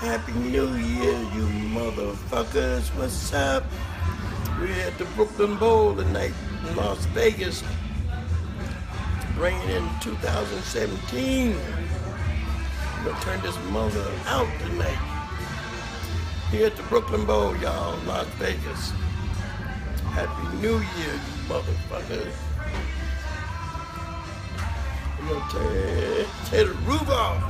Happy New Year, you motherfuckers. What's up? We're at the Brooklyn Bowl tonight in Las Vegas. Bringing in 2017. We're gonna turn this mother out tonight. Here at the Brooklyn Bowl, y'all, Las Vegas. Happy New Year, you motherfuckers. We're gonna tear, tear the roof off.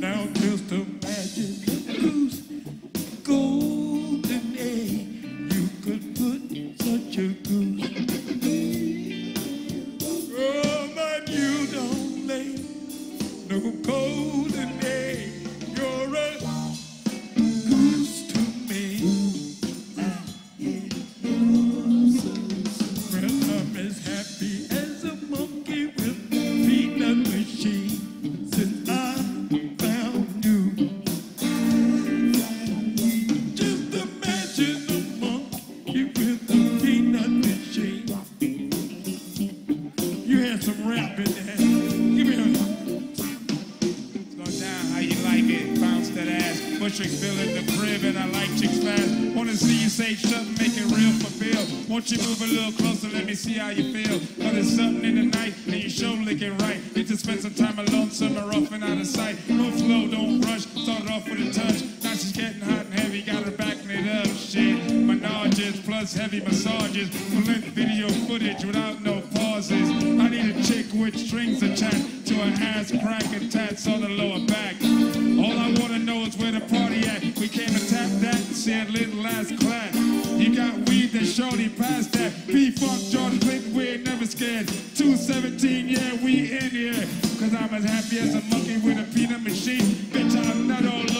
Now just imagine goose, golden egg. You could put such a goose. Some rap in there. Give me a. Go down how you like it. Bounce that ass. Bushwick Bill in the crib and I like chicks fast. Wanna see you say something, make it real for Bill. Won't you move a little closer, let me see how you feel. Cause there's something in the night and you show looking right. Need to spend some time alone, somewhere off and out of sight. Move slow, don't rush. Start off with a touch. Now she's getting hot and heavy, got her backing it up. Shit. Menages plus heavy massages. Her ass crack and tats on the lower back. All I wanna know is where the party at. We came to tap that and see a little last clap. You got weed that shorty past that. P-Funk, George Clinton, we ain't never scared. 217, yeah, we in here. Cause I'm as happy as a monkey with a peanut machine. Bitch, I'm not all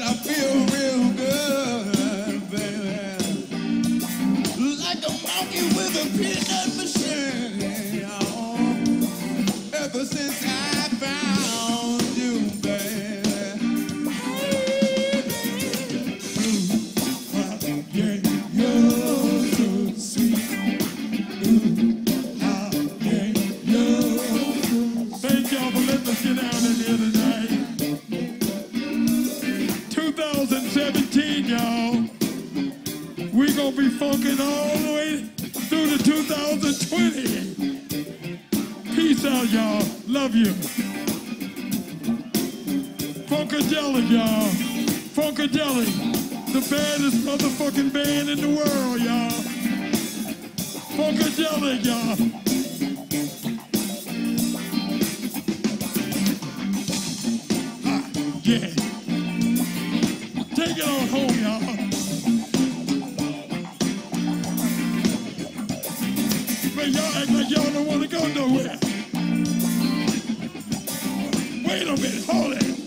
I feel real good, baby. Like a monkey with a peanut machine. oh. Ever since I y'all. We we gonna be funkin' all the way through to 2020. Peace out, y'all. Love you. Funkadelic, y'all. Funkadelic. The baddest motherfucking band in the world, y'all. Funkadelic, y'all. Don't want to go nowhere. Wait a minute, hold it.